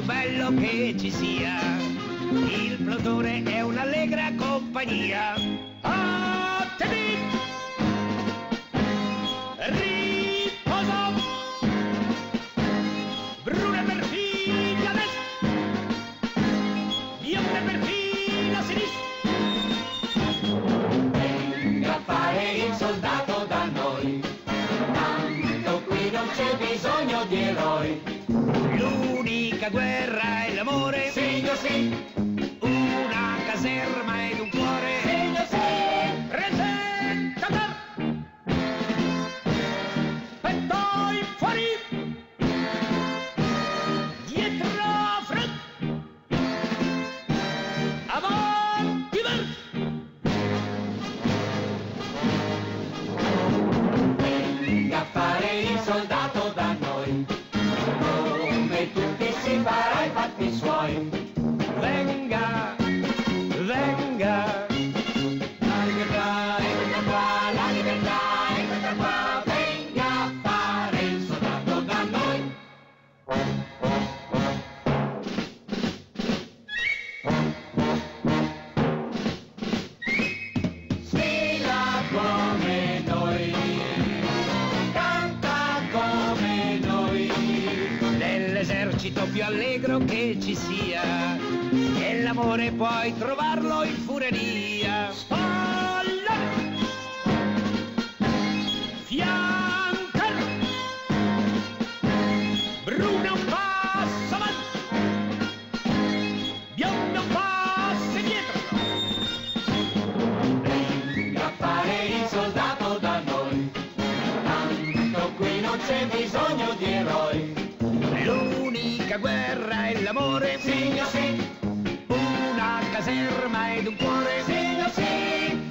più bello che ci sia. Il plotone è un'allegra compagnia. Attenti! Riposo! Bruna per figlia destra! Bionda per sinistra! Venga a fare il soldato da noi, tanto qui non c'è bisogno di eroi. L'unica guerra è l'amore. Signor sì, Una caserma tu ti si farai fatti suoi. Venga Nell'esercito più allegro che ci sia. E l'amore puoi trovarlo in fureria. Spalla! L'amore. Signor sì, Una caserma ed un cuore. signor sì,